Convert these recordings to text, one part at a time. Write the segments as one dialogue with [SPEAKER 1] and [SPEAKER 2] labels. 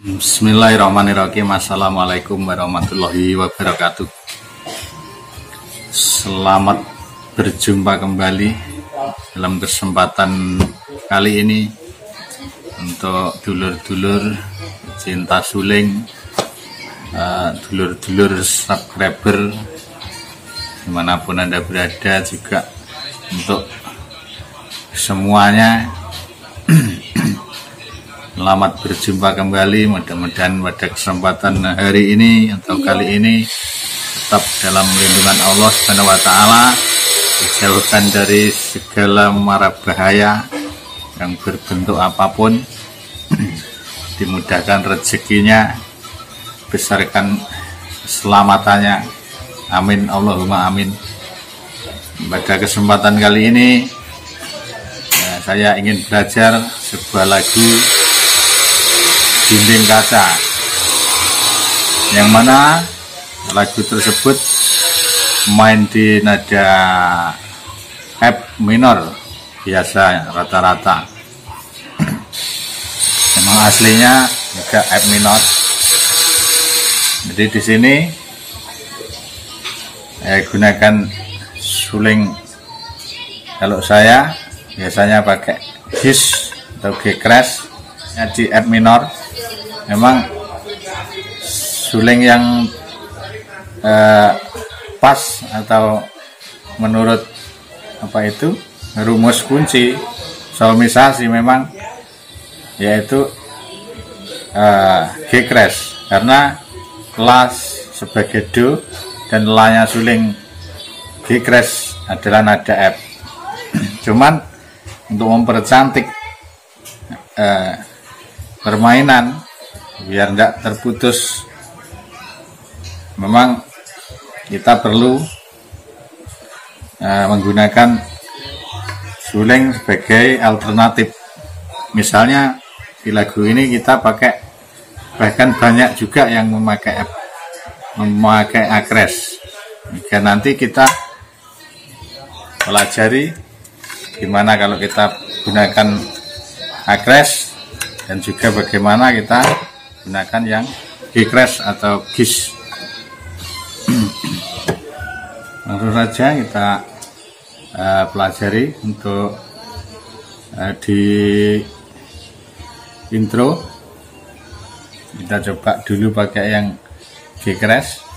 [SPEAKER 1] Bismillahirrahmanirrahim. Assalamualaikum warahmatullahi wabarakatuh. Selamat berjumpa kembali dalam kesempatan kali ini untuk dulur-dulur cinta suling eh, dulur-dulur subscriber di mana pun anda berada juga untuk semuanya Selamat berjumpa kembali mudah-mudahan pada kesempatan hari ini atau kali ini tetap dalam lindungan Allah Subhanahu wa taala dijauhkan dari segala mara bahaya yang berbentuk apa pun dimudahkan rezekinya besarkan keselamatannya. Amin Allahumma amin. Pada kesempatan kali ini ya, saya ingin belajar sebuah lagu dinding kaca. Yang mana lagu tersebut main di nada F minor biasa rata-rata. Memang aslinya juga F minor. Jadi di sini saya gunakan suling. Kalau saya biasanya pakai Gis atau G crash di F minor memang suling yang eh, pas atau menurut apa itu rumus kunci solmisasi memang yaitu eh, G karena kelas sebagai do dan lanya suling G adalah nada F cuman untuk mempercantik eh, permainan biar tidak terputus. Memang kita perlu uh, menggunakan suling sebagai alternatif. Misalnya di lagu ini kita pakai bahkan banyak juga yang memakai memakai akres. Jika nanti kita pelajari gimana kalau kita gunakan akres dan juga bagaimana kita gunakan yang G-Crash atau GIS langsung saja kita uh, pelajari untuk uh, di intro. Kita coba dulu pakai yang G-Crash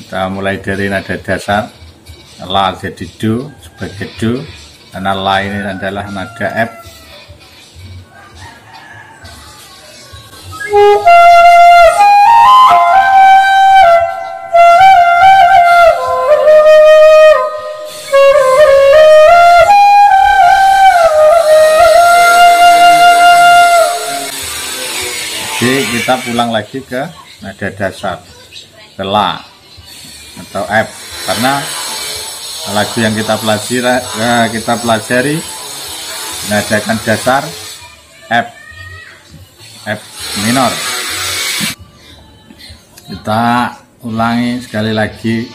[SPEAKER 1] kita mulai dari nada dasar La jadi Do sebagai Do. Karena La ini adalah nada F. Jadi kita pulang lagi ke nada dasar. Ke La atau F. Karena lagu yang kita pelajari ya, kita pelajari menadakan dasar F F minor. Kita ulangi sekali lagi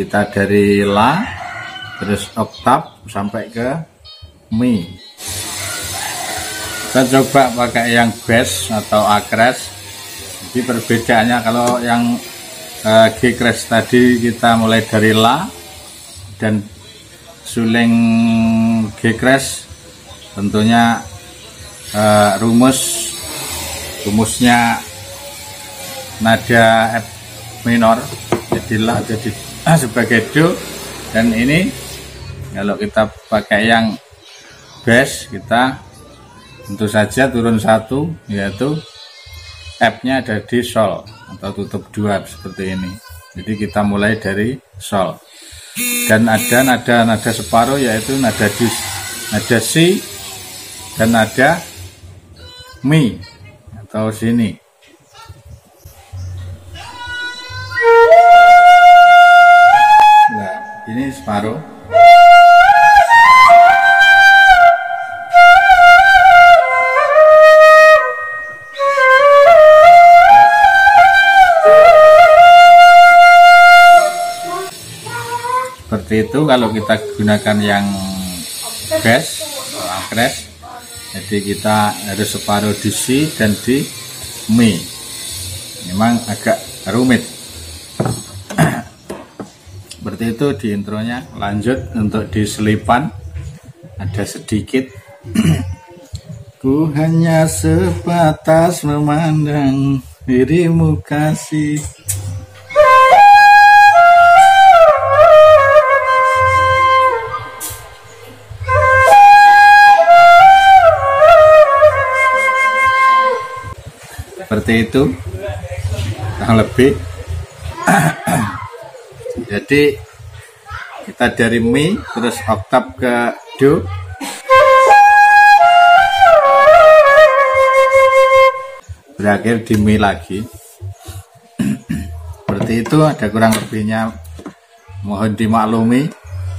[SPEAKER 1] kita dari La terus oktav sampai ke Mi. Kita coba pakai yang bass atau akres. Jadi perbedaannya kalau yang uh, G crash tadi kita mulai dari La dan suling G crash tentunya uh, rumus rumusnya nada F minor jadi La jadi sebagai do dan ini kalau kita pakai yang bass kita tentu saja turun satu yaitu F nya ada di sol atau tutup dua seperti ini. Jadi kita mulai dari sol. Dan ada nada nada separuh yaitu nada di nada si dan nada mi atau sini separuh seperti itu kalau kita gunakan yang atau crash jadi kita harus separuh di C dan di Mi memang agak rumit seperti itu di intronya. Lanjut untuk di selipan ada sedikit. Ku hanya sebatas memandang dirimu kasih. Seperti itu. Kurang lebih. Jadi kita dari mi terus oktav ke do. Berakhir di mi lagi. Seperti itu ada kurang lebihnya. Mohon dimaklumi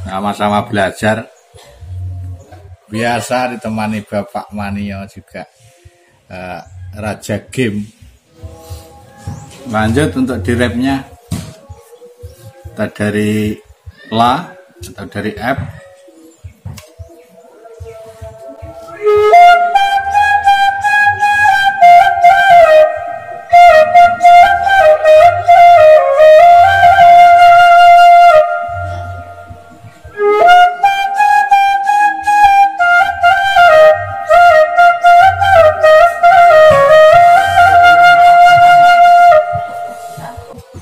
[SPEAKER 1] sama-sama belajar. Biasa ditemani Bapak Manio juga uh, raja game. Lanjut untuk di rapnya dari la atau dari F.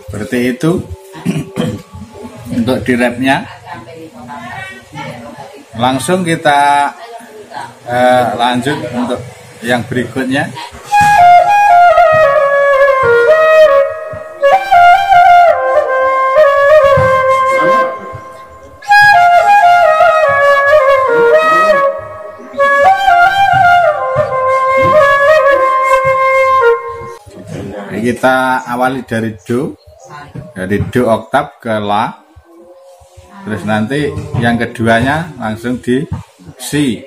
[SPEAKER 1] Seperti itu untuk di rapnya langsung kita uh, lanjut untuk yang berikutnya. Kita awali dari do. Dari do oktav ke la terus nanti yang keduanya langsung di si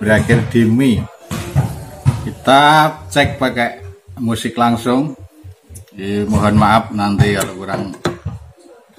[SPEAKER 1] berakhir di mi kita cek pakai musik langsung. Mohon maaf nanti kalau kurang